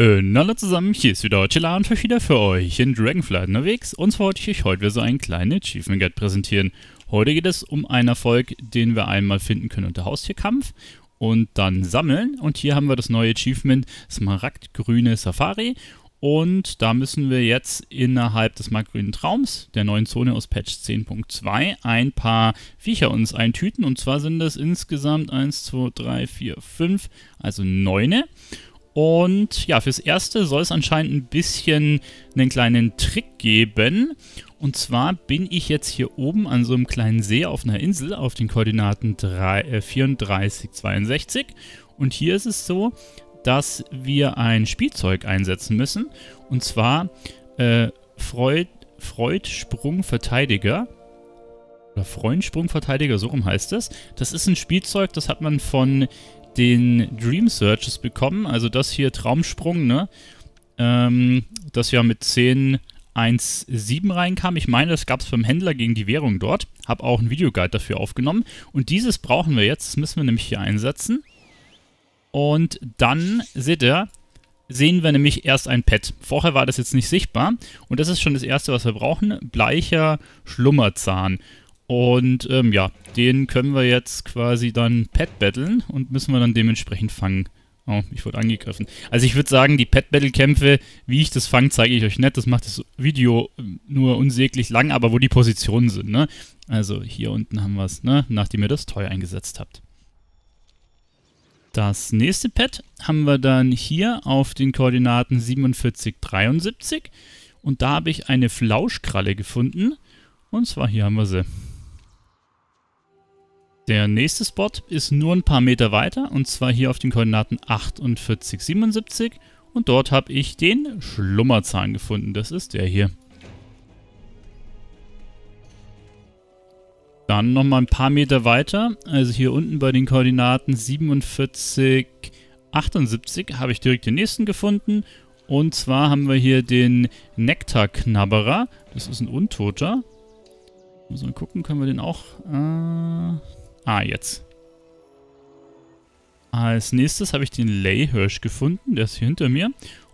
Äh, hallo zusammen, hier ist wieder Chilla und wieder für euch in Dragonflight unterwegs. Und zwar wollte ich euch heute wieder so einen kleinen Achievement Guide präsentieren. Heute geht es um einen Erfolg, den wir einmal finden können unter Haustierkampf und dann sammeln. Und hier haben wir das neue Achievement Smaragdgrüne Safari. Und da müssen wir jetzt innerhalb des markgrünen Traums der neuen Zone aus Patch 10.2 ein paar Viecher uns eintüten. Und zwar sind das insgesamt 1, 2, 3, 4, 5, also 9 und ja, fürs Erste soll es anscheinend ein bisschen einen kleinen Trick geben. Und zwar bin ich jetzt hier oben an so einem kleinen See auf einer Insel auf den Koordinaten 3, äh, 34, 62. Und hier ist es so, dass wir ein Spielzeug einsetzen müssen. Und zwar äh, Freud, Freud Sprung Verteidiger. Oder Freundsprung Verteidiger, so rum heißt es. Das ist ein Spielzeug, das hat man von den Dream Searches bekommen. Also das hier Traumsprung, ne? Ähm, das ja mit 10 1.7 reinkam. Ich meine, das gab es beim Händler gegen die Währung dort. Habe auch ein Videoguide dafür aufgenommen. Und dieses brauchen wir jetzt. Das müssen wir nämlich hier einsetzen. Und dann, seht ihr, sehen wir nämlich erst ein Pad. Vorher war das jetzt nicht sichtbar. Und das ist schon das erste, was wir brauchen. Bleicher Schlummerzahn. Und ähm, ja, den können wir jetzt quasi dann Pet battlen und müssen wir dann dementsprechend fangen. Oh, ich wurde angegriffen. Also ich würde sagen, die Pet-Battle-Kämpfe, wie ich das fange, zeige ich euch nicht. Das macht das Video ähm, nur unsäglich lang, aber wo die Positionen sind, ne? Also hier unten haben wir es, ne? Nachdem ihr das Toy eingesetzt habt. Das nächste Pet haben wir dann hier auf den Koordinaten 47, 73. Und da habe ich eine Flauschkralle gefunden. Und zwar hier haben wir sie. Der nächste Spot ist nur ein paar Meter weiter und zwar hier auf den Koordinaten 48, 77 und dort habe ich den Schlummerzahn gefunden. Das ist der hier. Dann nochmal ein paar Meter weiter, also hier unten bei den Koordinaten 47, 78 habe ich direkt den nächsten gefunden. Und zwar haben wir hier den Nektarknabberer. Das ist ein Untoter. Mal gucken, können wir den auch... Äh Ah, jetzt. Als nächstes habe ich den Leyhirsch gefunden, der ist hier hinter mir.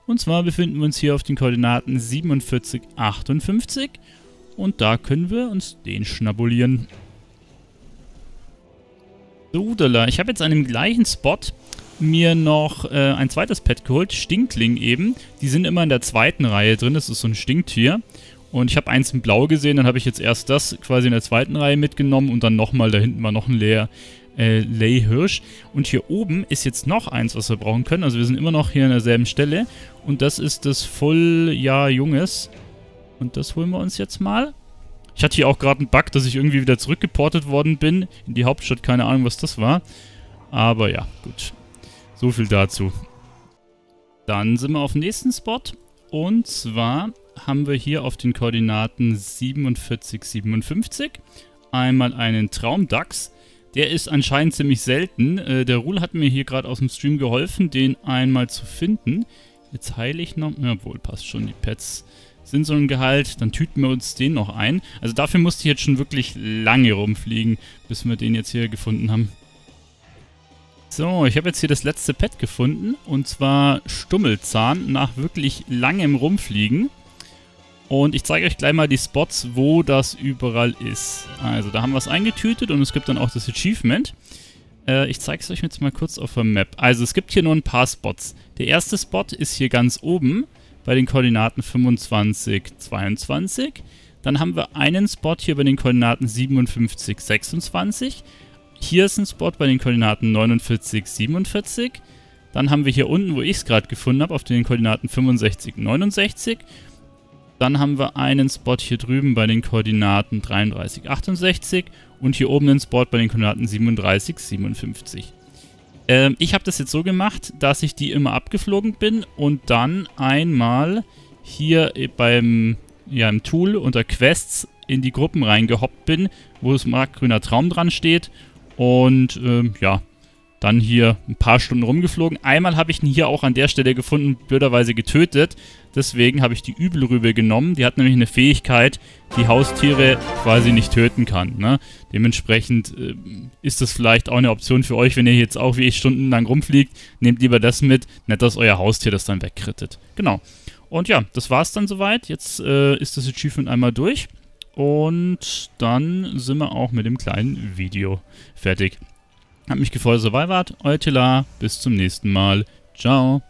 Und zwar befinden wir uns hier auf den Koordinaten 47, 58. Und da können wir uns den schnabulieren. Sudala. Ich habe jetzt an dem gleichen Spot mir noch äh, ein zweites Pet geholt, Stinkling eben. Die sind immer in der zweiten Reihe drin, das ist so ein Stinktier. Und ich habe eins in blau gesehen, dann habe ich jetzt erst das quasi in der zweiten Reihe mitgenommen und dann nochmal, da hinten war noch ein Leer, äh, Lay. Und hier oben ist jetzt noch eins, was wir brauchen können. Also wir sind immer noch hier an derselben Stelle. Und das ist das Volljahr Junges. Und das holen wir uns jetzt mal. Ich hatte hier auch gerade einen Bug, dass ich irgendwie wieder zurückgeportet worden bin in die Hauptstadt. Keine Ahnung, was das war. Aber ja, gut. So viel dazu. Dann sind wir auf dem nächsten Spot. Und zwar haben wir hier auf den Koordinaten 47, 57 einmal einen Traumdachs. Der ist anscheinend ziemlich selten. Äh, der Rule hat mir hier gerade aus dem Stream geholfen, den einmal zu finden. Jetzt heile ich noch... Jawohl, passt schon. Die Pets sind so ein Gehalt. Dann tüten wir uns den noch ein. Also dafür musste ich jetzt schon wirklich lange rumfliegen, bis wir den jetzt hier gefunden haben. So, ich habe jetzt hier das letzte Pet gefunden. Und zwar Stummelzahn nach wirklich langem Rumfliegen. Und ich zeige euch gleich mal die Spots, wo das überall ist. Also, da haben wir es eingetütet und es gibt dann auch das Achievement. Äh, ich zeige es euch jetzt mal kurz auf der Map. Also, es gibt hier nur ein paar Spots. Der erste Spot ist hier ganz oben bei den Koordinaten 25, 22. Dann haben wir einen Spot hier bei den Koordinaten 57, 26. Hier ist ein Spot bei den Koordinaten 49, 47. Dann haben wir hier unten, wo ich es gerade gefunden habe, auf den Koordinaten 65, 69. Dann haben wir einen Spot hier drüben bei den Koordinaten 33, 68 und hier oben einen Spot bei den Koordinaten 37, 57. Ähm, ich habe das jetzt so gemacht, dass ich die immer abgeflogen bin und dann einmal hier beim ja, im Tool unter Quests in die Gruppen reingehoppt bin, wo das markgrüner Traum dran steht. Und ähm, ja, dann hier ein paar Stunden rumgeflogen. Einmal habe ich ihn hier auch an der Stelle gefunden, blöderweise getötet. Deswegen habe ich die Übelrübe genommen. Die hat nämlich eine Fähigkeit, die Haustiere quasi nicht töten kann. Ne? Dementsprechend äh, ist das vielleicht auch eine Option für euch, wenn ihr jetzt auch wie ich stundenlang rumfliegt. Nehmt lieber das mit, nicht dass euer Haustier das dann wegkrittet. Genau. Und ja, das war es dann soweit. Jetzt äh, ist das Achievement einmal durch. Und dann sind wir auch mit dem kleinen Video fertig. Hat mich gefreut, dass ihr dabei wart. Euer Tila. Bis zum nächsten Mal. Ciao.